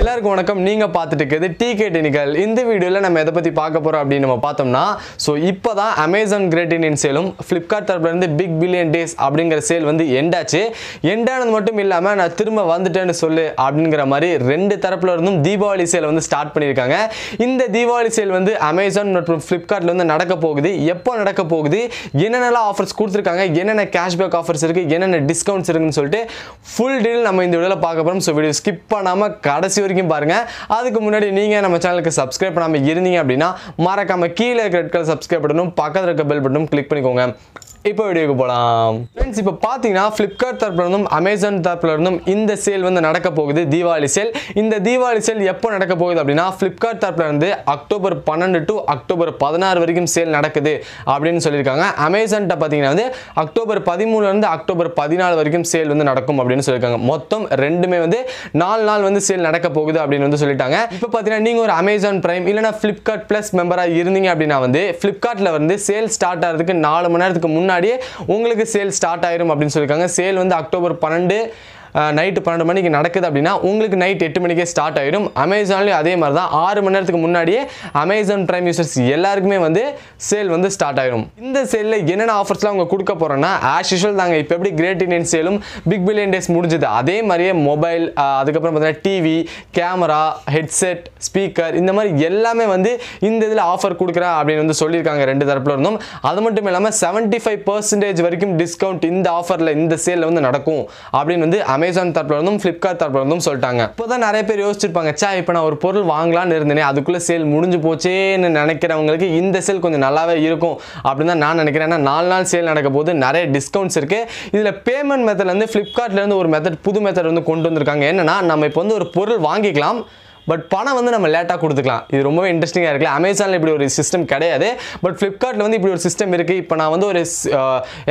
எல்லாருக்கும் வணக்கம். நீங்க பார்த்துட்டு இருக்குது டி கே டெனிக்கல் இந்த வீடியோவில் நம்ம எதை பற்றி பார்க்க போறோம் அப்படின்னு நம்ம பார்த்தோம்னா ஸோ இப்போ தான் அமேசான் கிரேட் இண்டியன் சேலும் ஃப்ளிப்கார்ட் தரப்புலேருந்து பிக் பில்லியன் டேஸ் அப்படிங்கிற சேல் வந்து எண்டாச்சு. எண்டானது மட்டும் இல்லாமல் நான் திரும்ப வந்துட்டேன்னு சொல்லு அப்படிங்கிற மாதிரி ரெண்டு தரப்புல இருந்தும் தீபாவளி சேல் வந்து ஸ்டார்ட் பண்ணியிருக்காங்க. இந்த தீபாவளி சேல் வந்து அமேசான் மற்றும் ஃப்ளிப்கார்ட்ல வந்து நடக்க போகுது. எப்போ நடக்க போகுது? என்னென்னலாம் ஆஃபர்ஸ் கொடுத்துருக்காங்க? என்னென்ன கேஷ்பேக் ஆஃபர்ஸ் இருக்குது என்னென்ன டிஸ்கவுண்ட்ஸ் இருக்குன்னு சொல்லிட்டு ஃபுல் டீல் நம்ம இந்த வீடியோவில் பார்க்க போகிறோம் ஸோ வீடியோ ஸ்கிப் பண்ணாமல் கடைசி வரைக்கும் பாருங்க. அதுக்கு முன்னாடி நீங்கள் நம்ம சேனலுக்கு சப்ஸ்கிரைப் பண்ணாமல் இருந்தீங்க அப்படின்னா மறக்காம கீழே இருக்கிற ரெட் கலர் சப்ஸ்கிரைப் பட்டனும் பக்கத்தில் இருக்க பெல் பட்டனும் கிளிக் பண்ணிக்கோங்க. இப்போ வீடியோக்கு போகலாம் ஃப்ரெண்ட்ஸ் இப்போ பார்த்தீங்கன்னா ஃப்ளிப்கார்ட் தரப்புல இருந்தும் அமேசான் தரப்புல இருந்தும் இந்த சேல் வந்து நடக்க போகுது தீபாவளி சேல் இந்த தீபாவளி சேல் எப்போ நடக்க போகுது அப்படின்னா ஃப்ளிப்கார்ட் தரப்புலருந்து அக்டோபர் பன்னெண்டு டு அக்டோபர் பதினாறு வரைக்கும் சேல் நடக்குது அப்படின்னு சொல்லியிருக்காங்க. அமேசான்ட்ட பார்த்தீங்கன்னா வந்து அக்டோபர் பதிமூணுலேருந்து அக்டோபர் பதினாலு வரைக்கும் சேல் வந்து நடக்கும் அப்படின்னு சொல்லியிருக்காங்க. மொத்தம் ரெண்டுமே வந்து நாலு நாள் வந்து சேல் நடக்க போகுது அப்படின்னு வந்து சொல்லிட்டாங்க. இப்போ பார்த்தீங்கன்னா நீங்கள் ஒரு அமேசான் பிரைம் இல்லைனா ஃப்ளிப்கார்ட் ப்ளஸ் மெம்பராக இருந்தீங்க அப்படின்னா வந்து ஃப்ளிப்கார்ட்டில் வந்து சேல் ஸ்டார்ட் ஆகிறதுக்கு நாலு மணி நேரத்துக்கு முன்னாடியே உங்களுக்கு சேல் ஸ்டார்ட் ஆயிரும் அப்படின்னு சொல்லியிருக்காங்க. சேல் வந்து அக்டோபர் பன்னெண்டு நைட்டு பன்னெண்டு மணிக்கு நடக்குது அப்படின்னா உங்களுக்கு நைட் எட்டு மணிக்கே ஸ்டார்ட் ஆயிடும். அமேசான்லேயும் அதே மாதிரி தான் ஆறு மணி நேரத்துக்கு முன்னாடியே அமேசான் பிரைம் யூசர்ஸ் எல்லாருக்குமே வந்து சேல் வந்து ஸ்டார்ட் ஆகிடும் இந்த சேலில் என்னென்ன ஆஃபர்ஸ்லாம் அவங்க கொடுக்க போகிறோன்னா ஆஸ் யூஷுவல் தாங்க. இப்போ எப்படி கிரேட் இண்டியன் சேலும் பிக் பில்லியன் டேஸ் முடிஞ்சது. அதே மாதிரியே மொபைல் அதுக்கப்புறம் பார்த்தீங்கன்னா டிவி கேமரா ஹெட்செட் ஸ்பீக்கர் இந்த மாதிரி எல்லாமே வந்து இந்த இதில் ஆஃபர் கொடுக்குறேன் அப்படின்னு வந்து சொல்லியிருக்காங்க ரெண்டு தரப்பில் இருந்தும். அது மட்டும் இல்லாமல் செவன்ட்டி ஃபைவ் பர்சன்டேஜ் வரைக்கும் டிஸ்கவுண்ட் இந்த ஆஃபரில் இந்த சேலில் வந்து நடக்கும் அப்படின்னு வந்து அமேசான் தரப்புலேருந்தும் ஃப்ளிப்கார்ட் தரப்புலேருந்தும் சொல்லிட்டாங்க. இப்போ தான் நிறைய பேர் யோசிச்சிருப்பாங்க சா இப்போ நான் ஒரு பொருள் வாங்கலாம்னு இருந்தேனே அதுக்குள்ளே சேல் முடிஞ்சு போச்சேன்னு நினைக்கிறவங்களுக்கு இந்த சேல் கொஞ்சம் நல்லாவே இருக்கும். அப்படின்னு தான் நான் நினைக்கிறேன். ஏன்னா நாலு நாள் சேல் நடக்க போது நிறைய டிஸ்கவுண்ட்ஸ் இருக்குது இதில் பேமெண்ட் மெத்தட்லேருந்து ஃப்ளிப்கார்ட்லேருந்து ஒரு மெத்தட் புது மெத்தட் வந்து கொண்டு வந்திருக்காங்க. என்னன்னா நம்ம இப்போ வந்து ஒரு பொருள் வாங்கிக்கலாம். பட் பணம் வந்து நம்ம லேட்டாக கொடுத்துக்கலாம். இது ரொம்பவே இன்ட்ரெஸ்டிங்காக இருக்குல்ல அமேசானில் இப்படி ஒரு சிஸ்டம் கிடையாது. பட் ஃப்ளிப்கார்ட்டில் வந்து இப்படி ஒரு சிஸ்டம் இருக்குது இப்போ நான் வந்து ஒரு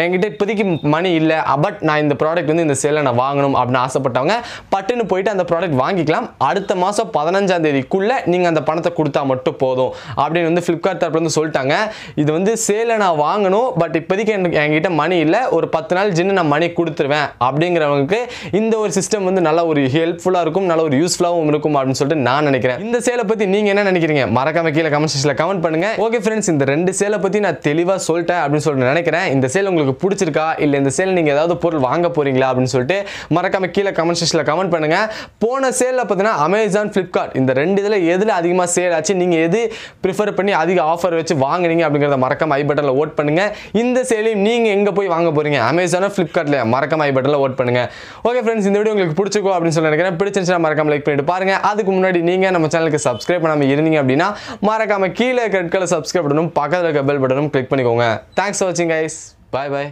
என்கிட்ட இப்போதைக்கு மணி இல்லை. பட் நான் இந்த ப்ராடக்ட் வந்து இந்த சேலை நான் வாங்கணும் அப்படின்னு ஆசைப்பட்டவங்க பட்டுன்னு போயிட்டு அந்த ப்ராடக்ட் வாங்கிக்கலாம். அடுத்த மாதம் பதினஞ்சாம் தேதிக்குள்ளே நீங்கள் அந்த பணத்தை கொடுத்தா மட்டும் போதும் அப்படின்னு வந்து ஃப்ளிப்கார்ட் தரப்புல வந்து சொல்லிட்டாங்க. இது வந்து சேலை நான் வாங்கணும். பட் இப்போதைக்கு எனக்கு என்கிட்ட மணி இல்லை. ஒரு பத்து நாள் ஜின்னு நான் மணி கொடுத்துருவேன் அப்படிங்கிறவங்களுக்கு இந்த ஒரு சிஸ்டம் வந்து நல்ல ஒரு ஹெல்ப்ஃபுல்லாக இருக்கும். நல்ல ஒரு யூஸ்ஃபுல்லாகவும் இருக்கும் அப்படின்னு சொல்லிட்டு நான் நினைக்கிறேன். இந்த சேலை பற்றி நீங்கள் என்ன நினைக்கிறீங்க? மறக்காம கீழே கமெண்ட் செக்ஷனில் கமெண்ட் பண்ணுங்க. ஓகே ஃப்ரெண்ட்ஸ் இந்த ரெண்டு சேலை பற்றி நான் தெளிவாக சொல்லிட்டேன் அப்படின்னு சொல்லிட்டு நினைக்கிறேன். இந்த சேல் உங்களுக்கு பிடிச்சிருக்கா? இல்லை இந்த சேல் நீங்கள் ஏதாவது பொருள் வாங்க போறீங்களா? அப்படின்னு சொல்லிட்டு மறக்காம கீழே கமெண்ட் செக்ஷனில் கமெண்ட் பண்ணுங்க. போன சேலில் பார்த்தீங்கன்னா அமேசான் ஃப்ளிப்கார்ட் இந்த ரெண்டு இதில் எதில் அதிகமாக சேல் ஆச்சு? நீங்கள் எது ப்ரிஃபர் பண்ணி அதிக ஆஃபர் வச்சு வாங்குனீங்க அப்படிங்கிறத மறக்காம ஐ பட்டனில் ஓட் பண்ணுங்க. இந்த சேலையும் நீங்கள் எங்கே போய் வாங்க போறீங்க? அமேசானோ ஃப்ளிப்கார்ட்டில் மறக்காம ஐ பட்டனில் ஓட் பண்ணுங்க. ஓகே ஃப்ரெண்ட்ஸ் இந்த வீடியோ உங்களுக்கு பிடிச்சிருக்கோ அப்படின்னு சொல்லி நினைக்கிறேன். பிடிச்சிருந்துச்சுன்னா மறக்காம லைக் பண்ணிட்டு பாருங்க. அதுக்கு முன்னாடி முன்னாடி நீங்கள் நம்ம சேனலுக்கு சப்ஸ்கிரைப் பண்ணாமல் இருந்தீங்க அப்படின்னா மறக்காமல் கீழே ரெட் சப்ஸ்கிரைப் பண்ணணும் பக்கத்தில் இருக்க பெல் பட்டனும் கிளிக் பண்ணிக்கோங்க. தேங்க்ஸ் ஃபார் வாட்சிங் கைஸ் பாய் பாய்